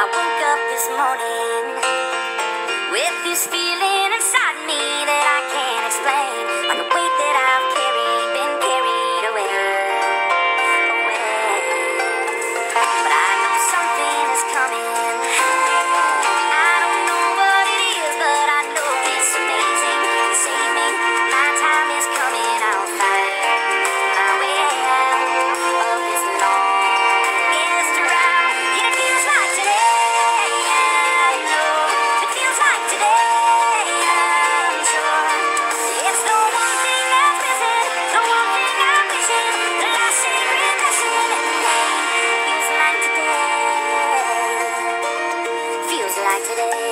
I woke up this morning with this feeling. Today.